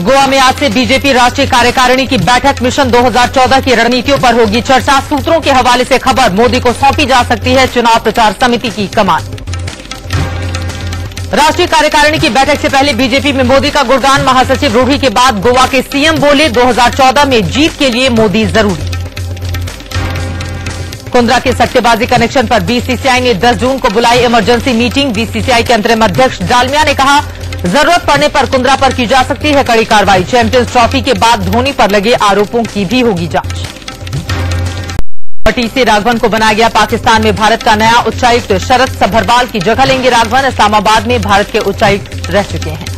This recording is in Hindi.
गोवा में आज से बीजेपी राष्ट्रीय कार्यकारिणी की बैठक मिशन 2014 की रणनीतियों पर होगी चर्चा। सूत्रों के हवाले से खबर, मोदी को सौंपी जा सकती है चुनाव प्रचार समिति की कमान। राष्ट्रीय कार्यकारिणी की बैठक से पहले बीजेपी में मोदी का गुणगान, महासचिव रूढ़ी के बाद गोवा के सीएम बोले 2014 में जीत के लिए मोदी ज़रूरी। कुंद्रा के सट्टेबाजी कनेक्शन पर बीसीसीआई ने 10 जून को बुलाई इमरजेंसी मीटिंग। बीसीसीआई के अंतरिम अध्यक्ष डालमिया ने कहा ज़रूरत पड़ने पर कुंद्रा पर की जा सकती है कड़ी कार्रवाई। चैंपियंस ट्रॉफी के बाद धोनी पर लगे आरोपों की भी होगी जाँच। से राघवन को बनाया गया पाकिस्तान में भारत का नया उच्चायुक्त। शरद सभरवाल की जगह लेंगे राघवन। इस्लामाबाद में भारत के उच्चायुक्त रह चुके हैं।